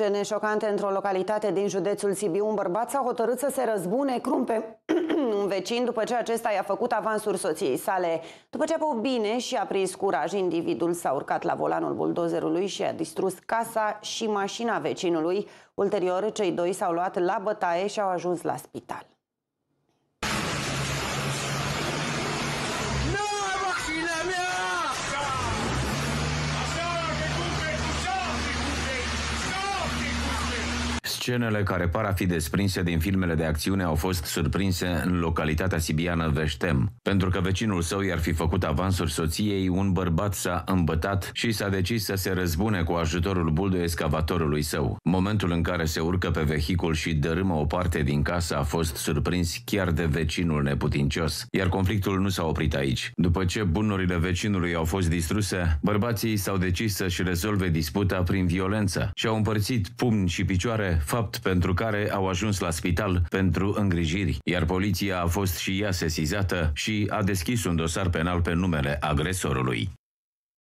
Scene șocante într-o localitate din județul Sibiu. Un bărbat s-a hotărât să se răzbune crum pe un vecin după ce acesta i-a făcut avansuri soției sale. După ce a păut bine și a prins curaj, individul s-a urcat la volanul buldozerului și a distrus casa și mașina vecinului. Ulterior, cei doi s-au luat la bătaie și au ajuns la spital. Scenele care par a fi desprinse din filmele de acțiune au fost surprinse în localitatea sibiană Veștem. Pentru că vecinul său i-ar fi făcut avansuri soției, un bărbat s-a îmbătat și s-a decis să se răzbune cu ajutorul buldoi excavatorului său. Momentul în care se urcă pe vehicul și dărâmă o parte din casă a fost surprins chiar de vecinul neputincios. Iar conflictul nu s-a oprit aici. După ce bunurile vecinului au fost distruse, bărbații s-au decis să-și rezolve disputa prin violență și au împărțit pumni și picioare fapt pentru care au ajuns la spital pentru îngrijiri, iar poliția a fost și ea sesizată și a deschis un dosar penal pe numele agresorului.